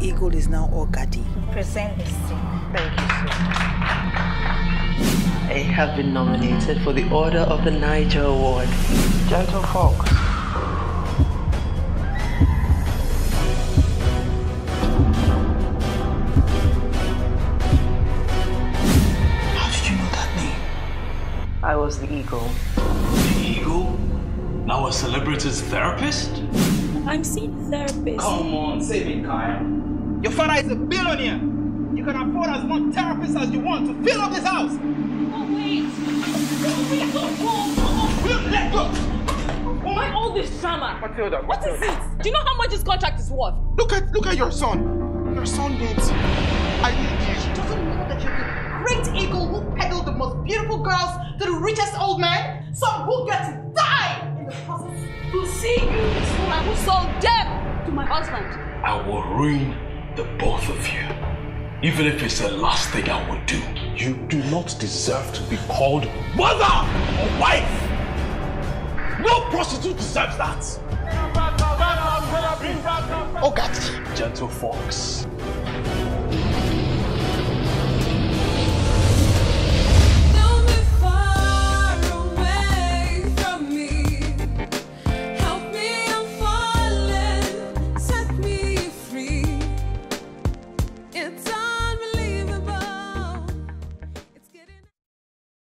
eagle is now Ogadi. Present this thing. Thank you, sir. I have been nominated for the Order of the Niger Award. Gentle Fox. How did you know that name? I was the eagle. The eagle? Now a celebrity's therapist? I'm seeing a therapist. Come on, save it, Kyle. Your father is a billionaire. You can afford as much therapists as you want to fill up this house. Oh, wait. Oh, wait, don't go. Will let go. Why all this drama? Matilda, What is it? Do you know how much this contract is worth? Look at look at your son. Your son needs. I need you. She doesn't know that you're the great eagle who peddled the most beautiful girls to the richest old men? Some who get this woman who sold death to my husband. I will ruin the both of you. Even if it's the last thing I will do. You do not deserve to be called mother or wife. No prostitute deserves that. Oh God. Gentle Fox.